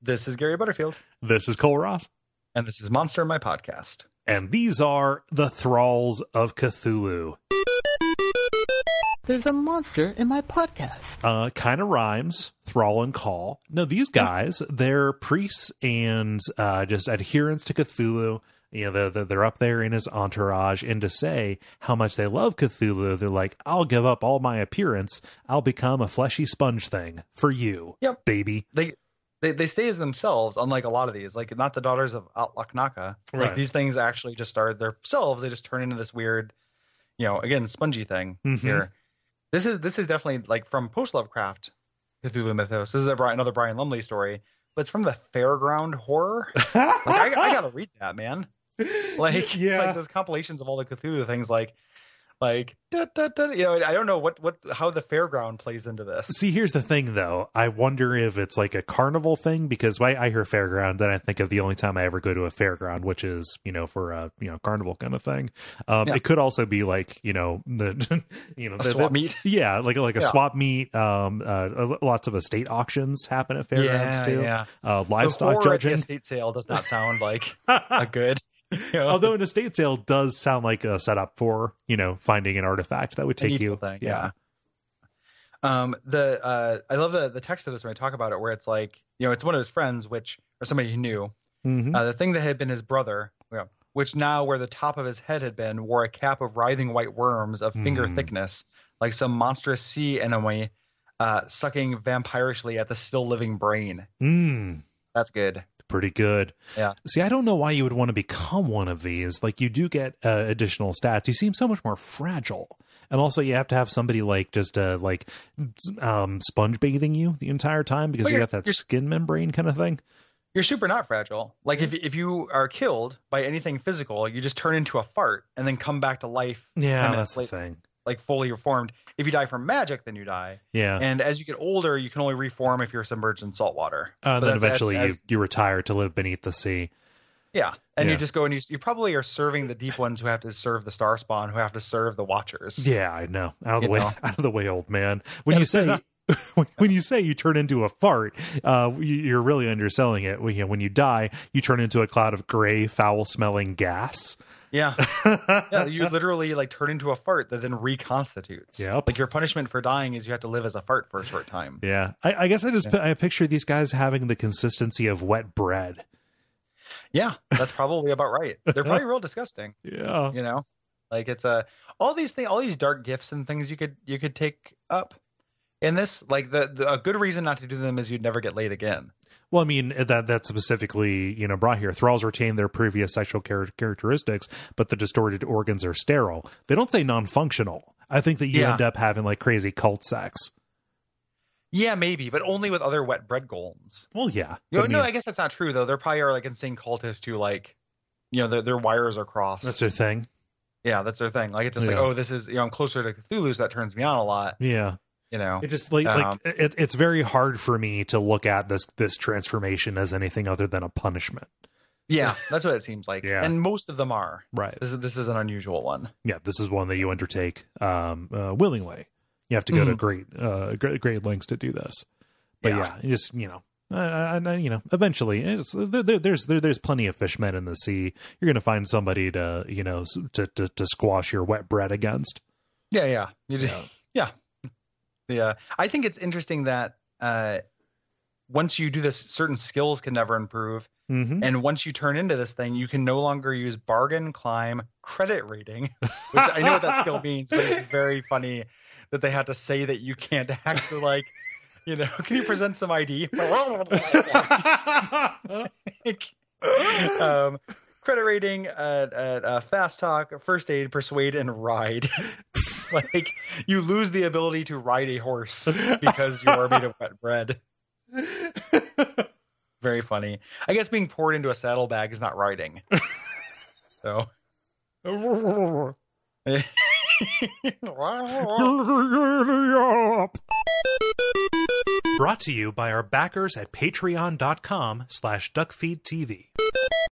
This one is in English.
This is Gary Butterfield, This is Cole Ross. and this is Monster in My Podcast. And these are the Thralls of Cthulhu. There's a monster in my podcast. Uh, kind of rhymes, Thrall and Call. No, these guys, they're priests and uh, just adherents to Cthulhu. You know, they're, they're- they're up there in his entourage. And to say how much they love Cthulhu, they're like, I'll give up all my appearance. I'll become a fleshy sponge thing for you, Yep. baby. They they they stay as themselves, unlike a lot of these. Like not the daughters of Atlach-Nacha. Right. Like these things actually just are themselves. They just turn into this weird, you know, again spongy thing Mhm. here. This is this is definitely like from post Lovecraft Cthulhu mythos. This is a, another Brian Lumley story, but it's from the fairground horror. Like I, I gotta read that, man. Like Yeah. like those compilations of all the Cthulhu things, like like da, da, da, you know, I don't know what what how the fairground plays into this. See, here's the thing, though. I wonder if it's like a carnival thing because when I hear fairground, then I think of the only time I ever go to a fairground, which is you know for a you know carnival kind of thing. Um, Yeah. It could also be like you know the you know A the- swap the- meet. Yeah, like like a Yeah. swap meet. Um, uh, lots of estate auctions happen at fairgrounds yeah, too. yeah. Uh, livestock horror at the judging. estate sale does not sound like a good. know, Although an estate sale does sound like a setup for you know finding an artifact that would take you. thing, yeah. Um, the uh, I love the the text of this when I talk about it, where it's like you know it's one of his friends, which or somebody he knew. Mhm. Uh, the thing that had been his brother, you know, which now where the top of his head had been, wore a cap of writhing white worms of finger Hmm. thickness, like some monstrous sea anemone, uh, sucking vampirishly at the still living brain. Mm. That's good. Pretty good. Yeah. See, I don't know why you would want to become one of these. Like, you do get uh, additional stats. You seem so much more fragile, and also you have to have somebody like just uh, like um, sponge bathing you the entire time because Well, you got that skin membrane kind of thing. You're super not fragile. Like if if you are killed by anything physical, you just turn into a fart and then come back to life Yeah, that's minutes the thing. Like fully reformed. If you die from magic, then you die. Yeah. And as you get older, you can only reform if you're submerged in salt water. Uh, But then that's as- eventually as- you, you retire to live beneath the sea. yeah, and Yeah. you just go and you, you probably are serving the deep ones who have to serve the star spawn, who have to serve the watchers. Yeah, I know. Out of the You way, know? out of the way, old man. When Yeah, you say not- when, you say you turn into a fart, uh, you- you're really underselling it. When you die, you turn into a cloud of gray, foul-smelling gas. Yeah, yeah. You literally like turn into a fart that then reconstitutes. Yeah. Like your punishment for dying is you have to live as a fart for a short time. Yeah, I, I guess I just pi- I picture these guys having the consistency of wet bread. Yeah, that's probably about right. They're probably real disgusting. Yeah, you know like it's a all these things all these dark gifts and things you could you could take up in this like the, the a good reason not to do them is you'd never get laid again Well, I mean that that specifically, you know, brought here. Thralls retain their previous sexual char- characteristics, but the distorted organs are sterile. They don't say non-functional. I think that you Yeah. end up having like crazy cult sex. yeah maybe but only with other wet bread golems Well, yeah. you know, I no i guess that's not true though there probably are like insane cultists who like you know their, their wires are crossed that's their thing. yeah that's their thing like it's just Yeah. like oh this is you know i'm closer to cthulhu so that turns me on a lot Yeah. You know It just like Um, like it, it's very hard for me to look at this this transformation as anything other than a punishment. yeah that's what it seems like Yeah. and most of them are Right. this is this is an unusual one Yeah. This is one that you undertake um, uh, willingly. You have to go to Mhm. great uh, great, great lengths to do this. But Yeah. yeah, just you know. Uh, uh, you know, eventually, it's, there, there, there's there, there's plenty of fishmen in the sea. You're going to find somebody to you know to, to to squash your wet bread against. Yeah, yeah. You just, yeah. Yeah. I think it's interesting that uh once you do this certain skills can never improve Mm-hmm. and once you turn into this thing you can no longer use bargain climb credit rating which i know what that skill means but it's very funny that they had to say that you can't actually like you know can you present some id um credit rating uh, uh, uh fast talk first aid persuade and ride like you lose the ability to ride a horse because you are made of wet bread. Very funny. I guess being poured into a saddlebag is not riding. So. Brought to you by our backers at patreon.com slash duckfeedtv.